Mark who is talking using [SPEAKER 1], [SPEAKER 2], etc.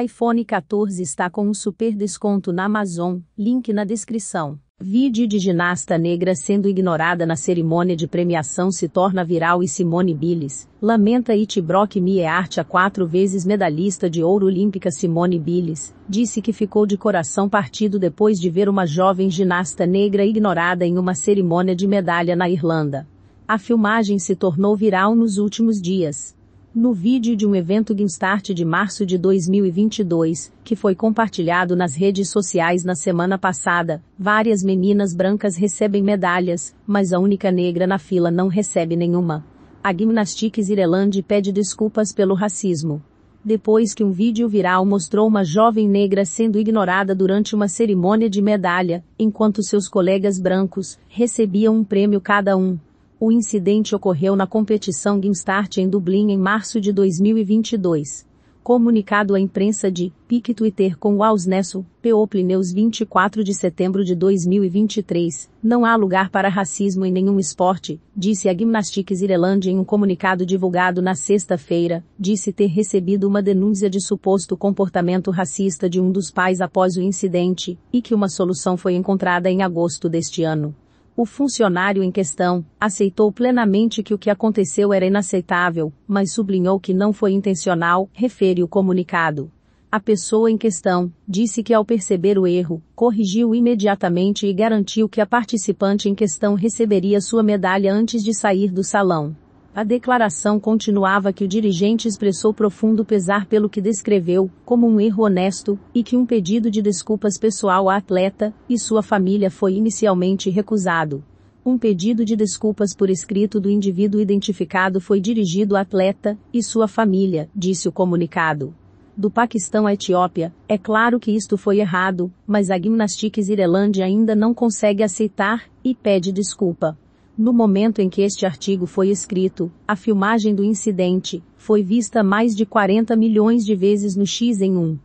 [SPEAKER 1] iPhone 14 está com um super desconto na Amazon, link na descrição. Vídeo de ginasta negra sendo ignorada na cerimônia de premiação se torna viral e Simone Biles. Lamenta It Brock Mieart, a quatro vezes medalhista de ouro olímpica Simone Biles, disse que ficou de coração partido depois de ver uma jovem ginasta negra ignorada em uma cerimônia de medalha na Irlanda. A filmagem se tornou viral nos últimos dias. No vídeo de um evento Ginstart de março de 2022, que foi compartilhado nas redes sociais na semana passada, várias meninas brancas recebem medalhas, mas a única negra na fila não recebe nenhuma. A Gymnastics Ireland pede desculpas pelo racismo. Depois que um vídeo viral mostrou uma jovem negra sendo ignorada durante uma cerimônia de medalha, enquanto seus colegas brancos recebiam um prêmio cada um, o incidente ocorreu na competição Gimstart em Dublin em março de 2022. Comunicado à imprensa de Pique Twitter com Nesso, PO Pneus 24 de setembro de 2023, não há lugar para racismo em nenhum esporte, disse a Gymnastics Ireland em um comunicado divulgado na sexta-feira, disse ter recebido uma denúncia de suposto comportamento racista de um dos pais após o incidente, e que uma solução foi encontrada em agosto deste ano. O funcionário em questão aceitou plenamente que o que aconteceu era inaceitável, mas sublinhou que não foi intencional, refere o comunicado. A pessoa em questão disse que ao perceber o erro, corrigiu imediatamente e garantiu que a participante em questão receberia sua medalha antes de sair do salão. A declaração continuava que o dirigente expressou profundo pesar pelo que descreveu como um erro honesto e que um pedido de desculpas pessoal à atleta e sua família foi inicialmente recusado. Um pedido de desculpas por escrito do indivíduo identificado foi dirigido à atleta e sua família, disse o comunicado. Do Paquistão à Etiópia, é claro que isto foi errado, mas a Gymnastics Ireland ainda não consegue aceitar e pede desculpa. No momento em que este artigo foi escrito, a filmagem do incidente foi vista mais de 40 milhões de vezes no X em 1.